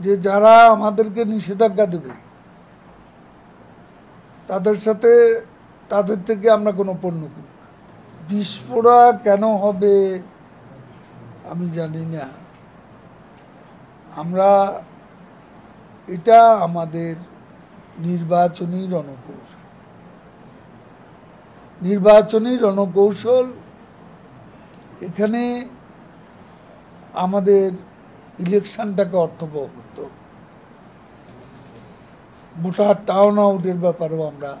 যে যারা আমাদেরকে নিষেধাজ্ঞা দেবে, তাদের সাথে তাদের থেকে আমরা কোনো পণ্য না। বিস্ফোরা কেন হবে আমি জানি না আমরা এটা আমাদের নির্বাচনী রণকৌশল নির্বাচনী রণকৌশল এখানে আমাদের ইলেকশনটাকে অর্থবহ করতে। হবে ভোটার টাউন আউটের ব্যাপারেও আমরা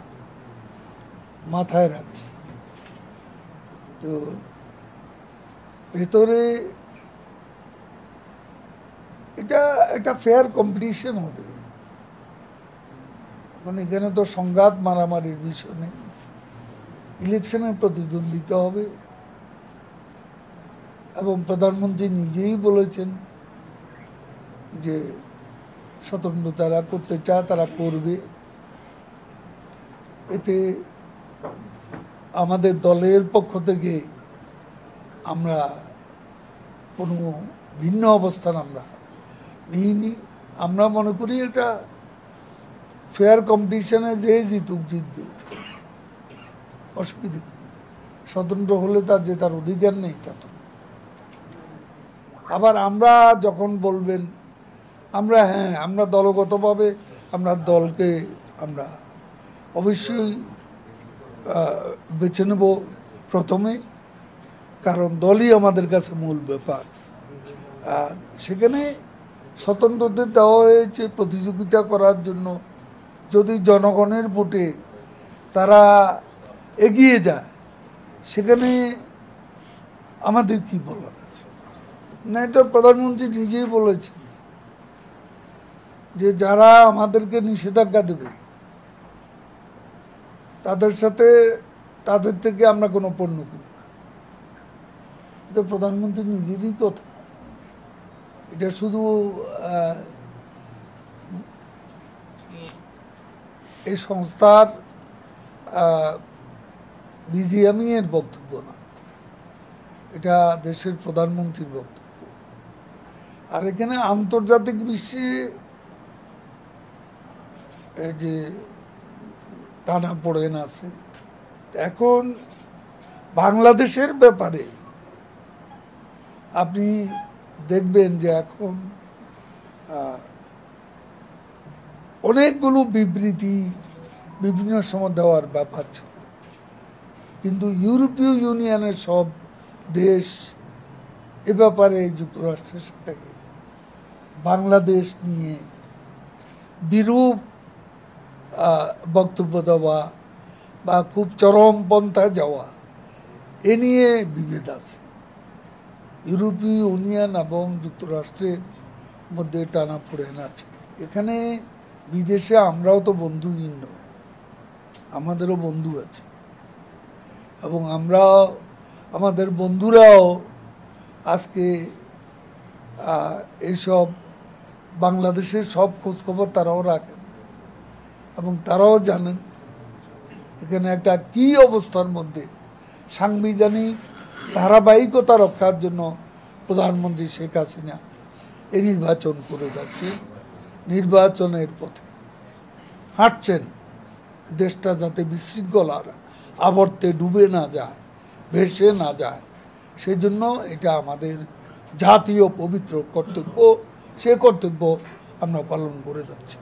মাথায় রাখছি। তো ভেতরে এটা একটা ফেয়ার কম্পিটিশন হবে। এখন এখানে তো সংঘাত মারামারির বিষয় নেই। ইলেকশনে প্রতিদ্বন্দ্বিতা হবে। এবং প্রধানমন্ত্রী নিজেই বলেছেন যে স্বতন্ত্র তারা করতে চায়, তারা করবে। এতে আমাদের দলের পক্ষ থেকে আমরা কোনো ভিন্ন অবস্থান আমরা নিইনি। আমরা মনে করি এটা ফেয়ার কম্পিটিশনে যে জিতুক, জিতবে। অসুবিধা স্বতন্ত্র হলে তার যে তার অধিকার নেই তা। আবার আমরা যখন বলবেন আমরা হ্যাঁ আমরা দলগতভাবে আমরা দলকে আমরা অবশ্যই বেছে নেব প্রথমে, কারণ দলই আমাদের কাছে মূল ব্যাপার। সেখানে স্বতন্ত্রদের দেওয়া হয়েছে প্রতিযোগিতা করার জন্য। যদি জনগণের ভোটে তারা এগিয়ে যায়, সেখানে আমাদের কি বলার আছে? না, এটা প্রধানমন্ত্রী নিজেই বলেছেন। যে যারা আমাদেরকে নিষেধাজ্ঞা দেবে, তাদের সাথে তাদের থেকে আমরা কোনো পণ্য কিনব এটা প্রধানমন্ত্রী নিজেরই কথা। এটা শুধু এই সংস্থার বিজিএমই এর বক্তব্য না। এটা দেশের প্রধানমন্ত্রীর বক্তব্য। আর এখানে আন্তর্জাতিক বিশ্বে যে টানা পড়েন আছে। এখন বাংলাদেশের ব্যাপারে আপনি দেখবেন যে এখন অনেকগুলো বিবৃতি বিভিন্ন সময় দেওয়ার ব্যাপার ছিল কিন্তু ইউরোপীয় ইউনিয়নের সব দেশ এ ব্যাপারে যুক্তরাষ্ট্রের সাথে বাংলাদেশ নিয়ে বিরূপ বক্তব্য দেওয়া বা খুব চরমপন্থায় যাওয়া, এ নিয়ে বিভেদ আছে। ইউরোপীয় ইউনিয়ন এবং যুক্তরাষ্ট্রের মধ্যে টানা পড়েন আছে। এখানে বিদেশে আমরাও তো বন্ধুহীন নই আমাদেরও বন্ধু আছে। এবং আমরা আমাদের বন্ধুরাও আজকে এইসব বাংলাদেশের সব খোঁজখবর তারাও রাখেন এবং তারাও জানেন এখানে একটা কি অবস্থার মধ্যে সাংবিধানিক ধারাবাহিকতা রক্ষার জন্য প্রধানমন্ত্রী শেখ হাসিনা এই নির্বাচন করে যাচ্ছে, নির্বাচনের পথে। হাঁটছেন, দেশটা যাতে বিশৃঙ্খলার আবর্তে ডুবে না যায়, ভেসে না যায়, সেজন্য এটা আমাদের জাতীয় পবিত্র কর্তব্য, সে কর্তব্য আমরা পালন করে যাচ্ছি।